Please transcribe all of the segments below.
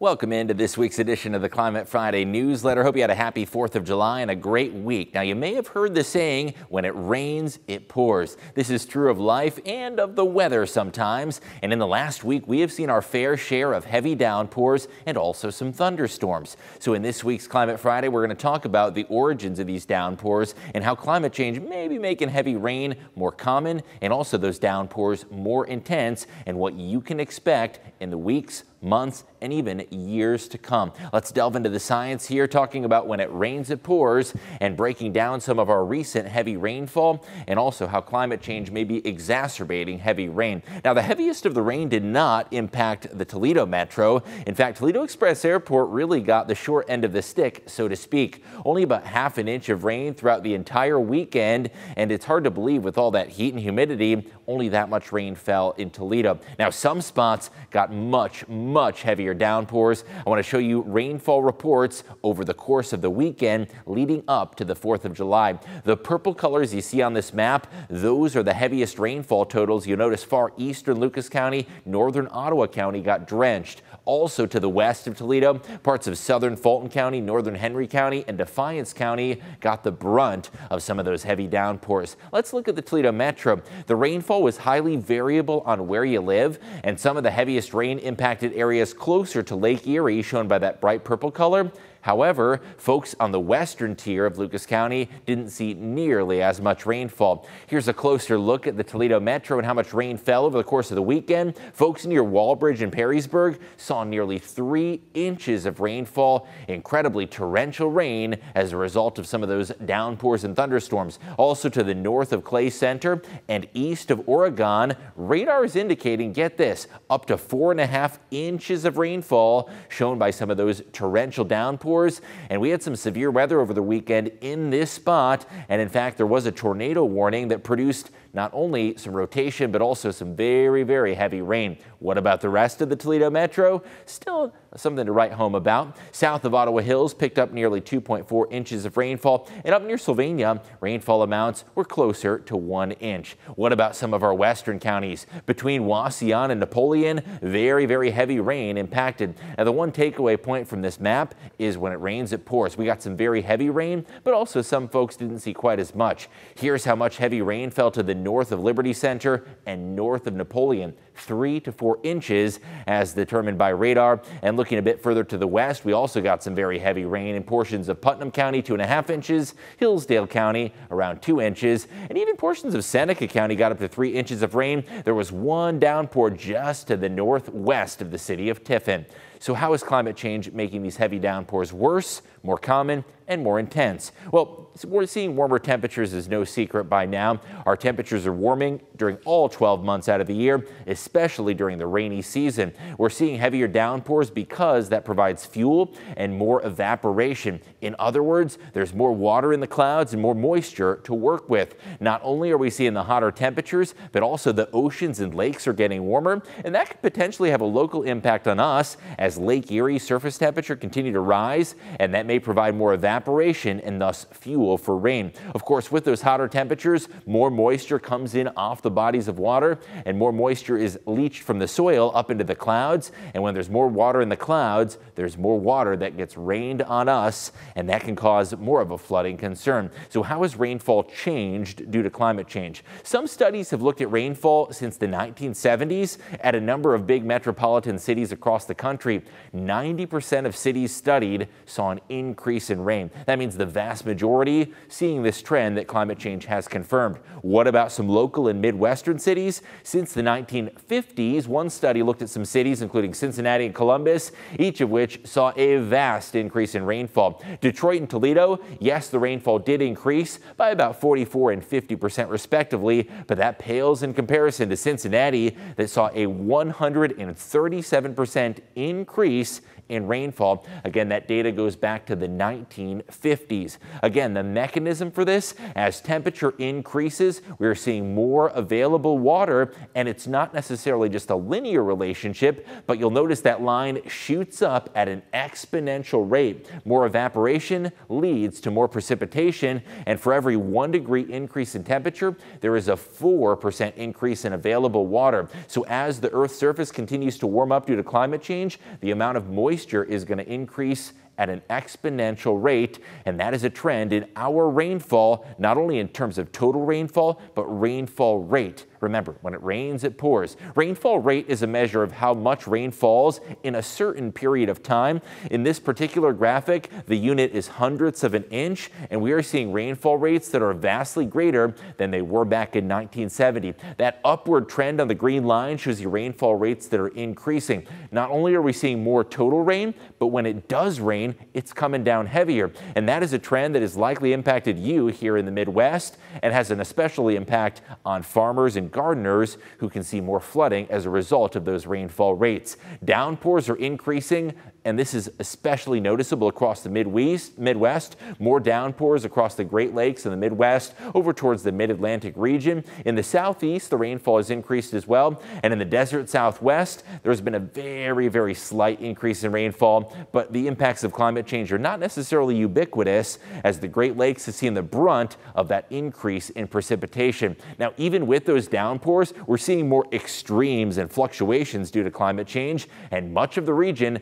Welcome into this week's edition of the Climate Friday newsletter. Hope you had a happy 4th of July and a great week. Now, you may have heard the saying, when it rains, it pours. This is true of life and of the weather sometimes. And in the last week, we have seen our fair share of heavy downpours and also some thunderstorms. So in this week's Climate Friday, we're going to talk about the origins of these downpours and how climate change may be making heavy rain more common and also those downpours more intense and what you can expect in the weeks, months, and even years to come. Let's delve into the science here, talking about when it rains, it pours, and breaking down some of our recent heavy rainfall, and also how climate change may be exacerbating heavy rain. Now, the heaviest of the rain did not impact the Toledo metro. In fact, Toledo Express Airport really got the short end of the stick, so to speak. Only about half an inch of rain throughout the entire weekend, and it's hard to believe with all that heat and humidity, only that much rain fell in Toledo. Now, some spots got much, much heavier downpours. I want to show you rainfall reports over the course of the weekend leading up to the 4th of July. The purple colors you see on this map, those are the heaviest rainfall totals. You'll notice far eastern Lucas County, northern Ottawa County got drenched. Also to the west of Toledo, parts of southern Fulton County, northern Henry County, and Defiance County got the brunt of some of those heavy downpours. Let's look at the Toledo Metro. The rainfall was highly variable on where you live, and some of the heaviest rain impacted areas closer to Lake Erie, shown by that bright purple color, However, folks on the western tier of Lucas County didn't see nearly as much rainfall. Here's a closer look at the Toledo Metro and how much rain fell over the course of the weekend. Folks near Walbridge and Perrysburg saw nearly three inches of rainfall, incredibly torrential rain as a result of some of those downpours and thunderstorms. Also to the north of Clay Center and east of Oregon, radar is indicating, get this, up to four and a half inches of rainfall shown by some of those torrential downpours downpours, and we had some severe weather over the weekend in this spot. And in fact, there was a tornado warning that produced not only some rotation, but also some very, very heavy rain. What about the rest of the Toledo Metro? Still something to write home about. South of Ottawa Hills picked up nearly 2.4 inches of rainfall, and up near Sylvania, rainfall amounts were closer to one inch. What about some of our western counties? Between Wauseon and Napoleon, very, very heavy rain impacted. Now, the one takeaway point from this map is when it rains, it pours. We got some very heavy rain, but also some folks didn't see quite as much. Here's how much heavy rain fell to the north of Liberty Center and north of Napoleon three to four inches as determined by radar. And looking a bit further to the west, we also got some very heavy rain in portions of Putnam County, two and a half inches, Hillsdale County, around two inches, and even portions of Seneca County got up to three inches of rain. There was one downpour just to the northwest of the city of Tiffin. So how is climate change making these heavy downpours worse, more common, and more intense? Well, we're seeing warmer temperatures is no secret by now. Our temperatures are warming during all 12 months out of the year, especially during the rainy season. We're seeing heavier downpours because that provides fuel and more evaporation. In other words, there's more water in the clouds and more moisture to work with. Not only are we seeing the hotter temperatures, but also the oceans and lakes are getting warmer, and that could potentially have a local impact on us as Lake Erie surface temperature continue to rise, and that may provide more evaporation and thus fuel for rain. Of course, with those hotter temperatures, more moisture comes in off the bodies of water and more moisture is leached from the soil up into the clouds. And when there's more water in the clouds, there's more water that gets rained on us and that can cause more of a flooding concern. So how has rainfall changed due to climate change? Some studies have looked at rainfall since the 1970s at a number of big metropolitan cities across the country. 90% of cities studied saw an increase in rain. That means the vast majority seeing this trend that climate change has confirmed. What about some local and Midwestern cities? Since the 1950s, one study looked at some cities, including Cincinnati and Columbus, each of which saw a vast increase in rainfall. Detroit and Toledo, yes, the rainfall did increase by about 44 and 50 percent respectively, but that pales in comparison to Cincinnati that saw a 137 percent increase in rainfall. Again, that data goes back to the 1950s. Again, the mechanism for this, as temperature increases, we're seeing more available water, and it's not necessarily just a linear relationship, but you'll notice that line shoots up at an exponential rate. More evaporation leads to more precipitation, and for every one degree increase in temperature, there is a 4% increase in available water. So as the Earth's surface continues to warm up due to climate change, the amount of moisture is going to increase at an exponential rate, and that is a trend in our rainfall, not only in terms of total rainfall, but rainfall rate. Remember, when it rains, it pours. Rainfall rate is a measure of how much rain falls in a certain period of time. In this particular graphic, the unit is hundredths of an inch, and we are seeing rainfall rates that are vastly greater than they were back in 1970. That upward trend on the green line shows you rainfall rates that are increasing. Not only are we seeing more total rain, but when it does rain, it's coming down heavier. And that is a trend that has likely impacted you here in the Midwest and has an especially impact on farmers and gardeners who can see more flooding as a result of those rainfall rates. Downpours are increasing and this is especially noticeable across the Midwest, Midwest, more downpours across the Great Lakes and the Midwest over towards the mid-Atlantic region. In the southeast, the rainfall has increased as well, and in the desert southwest, there's been a very, very slight increase in rainfall, but the impacts of climate change are not necessarily ubiquitous as the Great Lakes has seen the brunt of that increase in precipitation. Now, even with those downpours, we're seeing more extremes and fluctuations due to climate change, and much of the region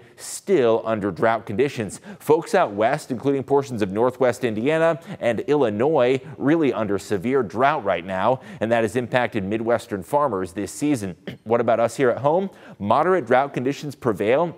still under drought conditions. Folks out west, including portions of northwest Indiana and Illinois, really under severe drought right now, and that has impacted Midwestern farmers this season. what about us here at home? Moderate drought conditions prevail.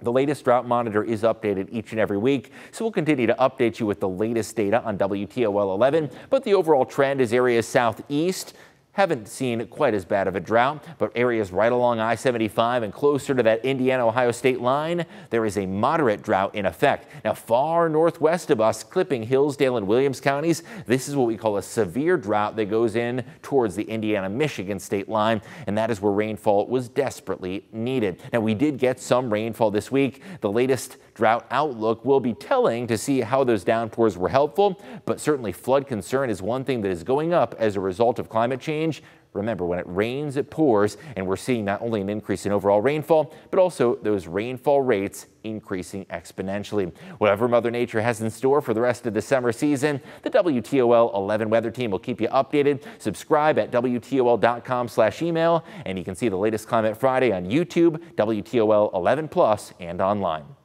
The latest drought monitor is updated each and every week, so we'll continue to update you with the latest data on WTOL 11. But the overall trend is areas southeast haven't seen quite as bad of a drought, but areas right along I-75 and closer to that Indiana-Ohio state line, there is a moderate drought in effect. Now, far northwest of us, clipping Hillsdale and Williams counties, this is what we call a severe drought that goes in towards the Indiana-Michigan state line, and that is where rainfall was desperately needed. Now, we did get some rainfall this week. The latest drought outlook will be telling to see how those downpours were helpful, but certainly flood concern is one thing that is going up as a result of climate change. Remember, when it rains, it pours, and we're seeing not only an increase in overall rainfall, but also those rainfall rates increasing exponentially. Whatever Mother Nature has in store for the rest of the summer season, the WTOL 11 weather team will keep you updated. Subscribe at WTOL.com slash email, and you can see the latest Climate Friday on YouTube, WTOL 11 Plus, and online.